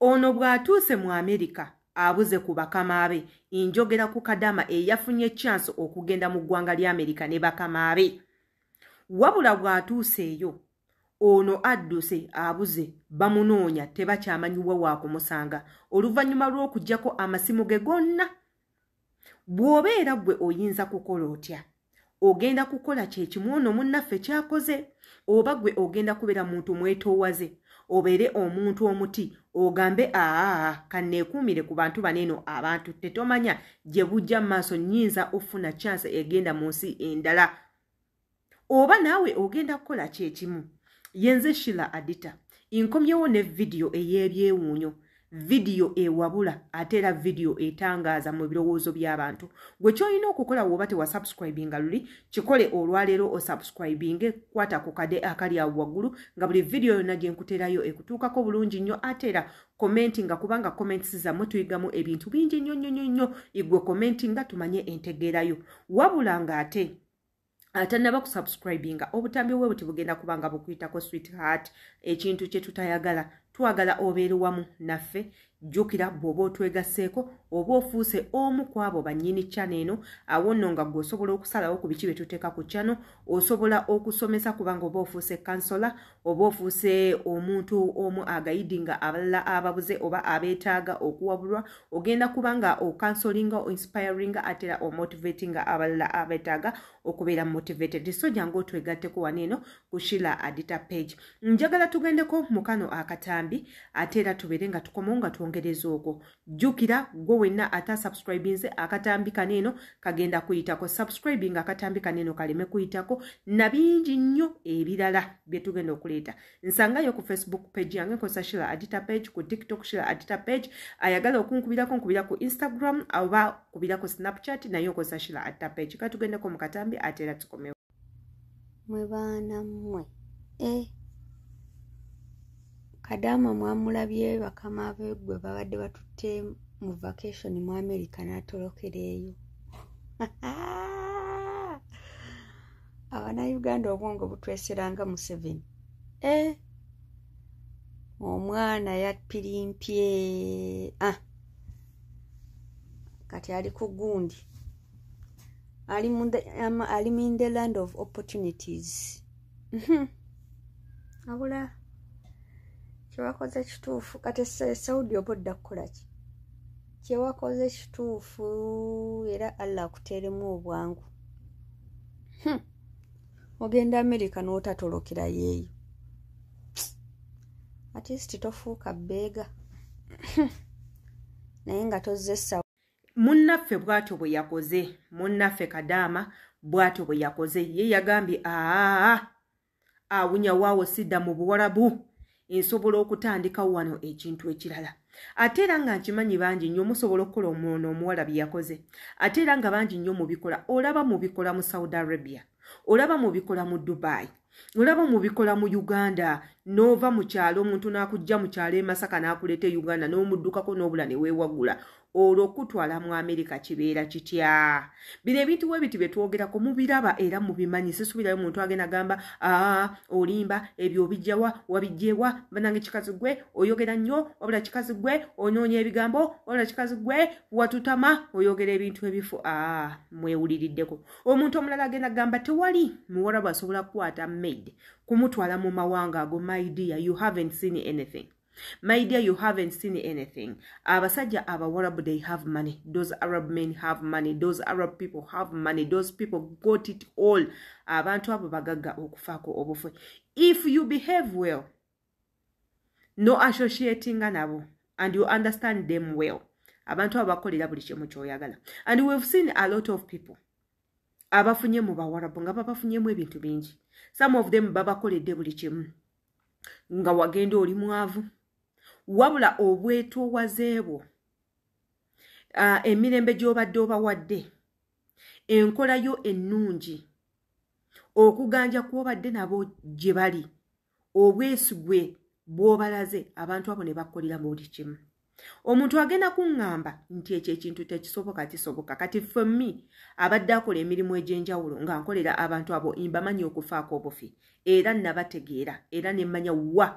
ono bw'atuuse mu amerika abuze ku bakama be. Njogera ku kadama eyafunye chansi okugenda mu ggwanga lya amerika ne bakama be. Wabula bw'atuuse eyo ono adduse abuze bamunoonya tebakyamanyiwa waakumusanga oluvannyuma lw'okugyako amasimu ge gonna bw'obeera ggwe oyinza kukola otya ogenda kukola kyekimu ono munnaffe kyakoze oba ggwe ogenda kubeera muntu mwetoowaze obeere omuntu omuti ogambe aa kanneekuumire ku bantu baneeno abantu tetomanya gye bujja mu maaso nnyinza ofuna chanse egenda mu nsi endala. Oba naawe ogenda kukola kyekimu yenze shila adita nkomyewo ne vidiyo ey'ebyewuunyo vidiyo ewabula ate era vidiyo etangaaza mu birowoozo by'abantu. Gwe kyolina okukola woba tewasubscribinga luli kikole olwaleero osubscribinge kwata ku kade akali awo waggulu nga buli vidiyo yonna gye nkuterayo ekutuukako bulungi nnyo ate era komenti nga kubanga komenti zammwe tuyigamu ebintu bingi nnyo nnyo nnyo nnyo igwe komenti nga tumanye entegeerayo. Wabula ng'ate atanaba kusubscribinga obutambi bwe buti bugenda kubanga bukuyitako sweetheart ekintu kye tutayagala twagala obeere wamu naffe jjukira bw'oba otwegasseeko oba ofuuse omu ku abo bannyini cyano eno awo nno nga gwe osobola okusalawo ku biki bye tuteeka ku cyano osobola okusomesa kubanga oba ofuuse kansola oba ofuuse omuntu omu agayidinga abalala ababuze oba abeetaaga okuwabulwa ogenda kubanga okansolinga oinspiringa ate era omotivatinga abalala abeetaaga okubeera motivated. So jangu otwegatteko wano eno ku shila adita page. Njagala tugendeko mu kano akatambi ate era tubeere nga tukomawo nga twongereza okwo jjukira gwe wenna atasubscribinze akatambi kaneeno kagenda kuyitako. Subscribing akatambi kaneeno kaleme kuyitako na bingi nnyo ebirala bye tugenda okuleeta. Nsangayo ku facebook page yange nkozesa shila adita page ku tiktok shila adita page ayagala okunkubirako nkubira ku instagram oba kubira ku snapchat naye okozesa shila adita page. Katugendeko mu katambi ate era tukomewo. Mwe baana mmwe. E kadaama mwamulabye bakama be gwe babadde batutte mu vacation mu america n'atolokera eyo abanauganda obwongo butweseranga museveni. E omwana yapirimpye ah. kati ali ku gundi. Ali in the land of opportunities. Abula kyewakoze kituufu kati saudi oba odda kukolaki kyewakoze kituufu era allah akuteeremu obwangu. Ogenda amerika n'otatolokera yeeyo. Atist tofuuka bbeega. Naye nga tozze sawa munnaffe bw'atyo bwe yakoze munnaffe kadaama bw'atyo bwe yakoze ye yagambye aa awunya waawo sidda mu buwarabu nsobola okutandikawo wano ekintu ekirala. Ate era nga nkimanyi bangi nnyo musobola okukola omwono omuwala bye yakoze. Ate era nga bangi nnyo mubikola olaba mubikola mu saudi arabia olaba mubikola mu dubai olaba mubikola mu uganda n'ova mu kyalo omuntu n'akujja mu kyalo emasaka n'akuleeta e uganda n'omuddukako n'obula ne weewagula. Olwo okutwala mu amerika kibeera kitya? Bino ebintu we biti bye twogerako mubiraba era mubimanyi sisuubirayo muntu agenda gamba aa olimba ebyo obijjawa wabijjeewa banange kikazi gwe oyogera nnyo wabula kikazi gwe onoonya ebigambo wabula kikazi gwe watutama oyogera ebintu ebifu aa mwewuliriddeko. Omuntu omulala agenda gamba tewali muwarabu asobola kukwata maid kumutwala mu mawanga ago my dear you haven't seen anything My dear, you haven't seen anything. Abasajja abawarabu, they have money. Those Arab men have money. Those Arab people have money. Those people got it all. Abantu abo bagagga okufaako obufe. If you behave well, no associating nabo, and you understand them well, abantu abo bakolera buli kimu ky'oyagala. And we've seen a lot of people abafunye mu bawarabu nga babafunyemu ebintu bingi. Some of them babakoledde buli kimu. nga wagenda oli mwavu wabula obwetoowaze bwo uh, emirembe gy'obadde obawadde enkola yo ennungi okuganja kw'obadde nabo gye bali obwesigwe bw'obalaze abantu abo ne bakkolera buli kimu omuntu agenda kuŋŋamba nti ekyo ekintu tekisoboka kisoboka kati femmi abadde akola emirimu egy'enjawulo nga nkolera abantu abo mbamanyi okufaako obufi era nabategeera era nemmanya wa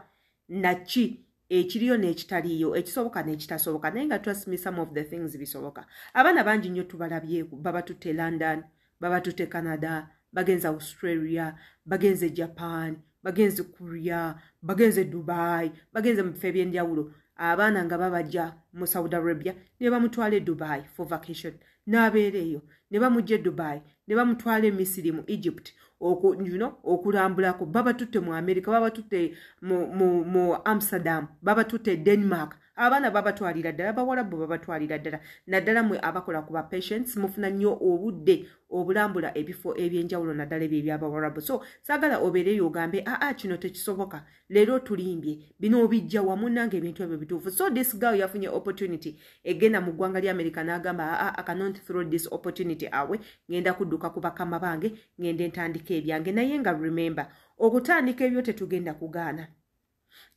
naki ekiriyo n'ekitaliyo ekisoboka n'ekitasoboka naye nga trust me some of the things bisoboka. Abaana bangi nnyo tubalabyeku baba tutte london baba tutte canada bagenze australia bagenze japan bagenze korea bagenze dubai bagenze mu bifo ebyenjawulo abaana nga babajja mu saudi arabia ne bamutwala e dubai for vacation. N'abeera eyo ne bamugja e dubai ne bamutwala e misiri mu egypt. Know, okulambulako. Baba tutte mu america baba tutte mu, amsterdam baba tutte denmark abaana babatwalira ddala bawalabu babatwalira ddala. Naddala mwe abakola ku bapatients mufuna nnyo obudde obulambula ebifo ebyenjawulo naddala ebyo ebyabawalabu so saagala obeereyo ogambe aa kino tekisoboka. Leero tulimbye. Bino obijja wamunange ebintu ebyo bituufu so this girl yafunye opportunity. Egenda mu ggwanga lya america n'agamba aa i cannot throw this opportunity awe ngenda kudduka ku bakama bange ngenda entandika ebyange. Naye nga remember okutandika ebyo tetugenda kugaana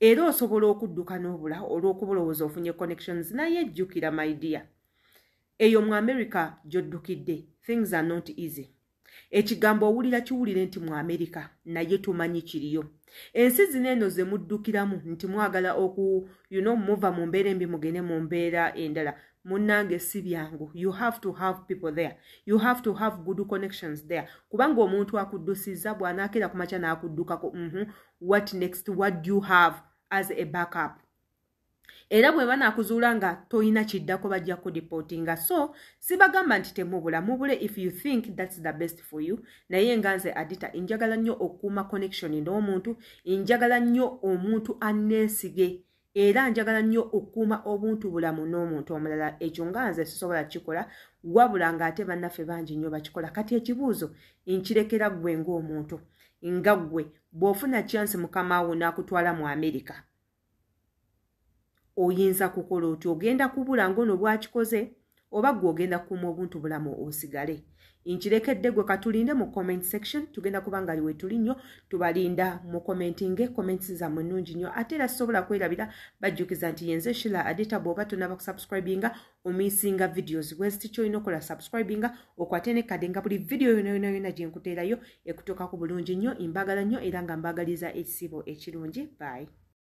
era osobola okudduka n'obula olw'okubulowooza ofunye connections naye jjukira maidia eyo mu america gy'oddukidde things are not easy. Ekigambo owulira kiwulire nti mu america naye tumanyi kiriyo. Ensi zino eno ze muddukiramu nti mwagala oku you know, muva mu mbeera embi mugende mu mbeera endala munnange si byangu. You have to have people there. You have to have good connections there. Kubanga omuntu akuddusizza bw'anaakera ku makya n'akuddukako -hmm. what next? What do you have as a backup? Era bwe banaakuzuula nga tolina kiddako bajja kudipotinga. So sibagamba nti temubula. Mubule if you think thats the best for you. Naye nga nze adita njagala nnyo okukuuma connection n'omuntu. Njagala nnyo omuntu anneesige era njagala nnyo okukuuma obuntu bulamu n'omuntu omulala. Ekyo nga nze sisobola kikola wabula ng'ate bannaffe bangi nnyo bakikola. Kati ekibuuzo nkirekera ggwe ng'omuntu nga ggwe bw'ofuna chansi mukamaawo n'akutwala mu amerika oyinza kukola oti ogenda kubula ng'ono bwakikoze oba gwe ogenda kukuuma obuntu bulamu osigale. Nkirekedde gwe katulinde mu comment section tugenda kuba nga liwe tuli nnyo tubalinda mu commentinge comments zammwe nnungi nnyo. Ate era sisobola kwerabira bajjukiza nti yenze shila adita bw'oba tonaba kusubscribinga omisinga videos. Weziti kyolina okola subscribinga okwate nekkade nga buli vidiyo yona yona yona gye nkuteerayo ekutuukaku bulungi nnyo mbagala nnyo era nga mbagaliza ekisibo ekirungi. Bye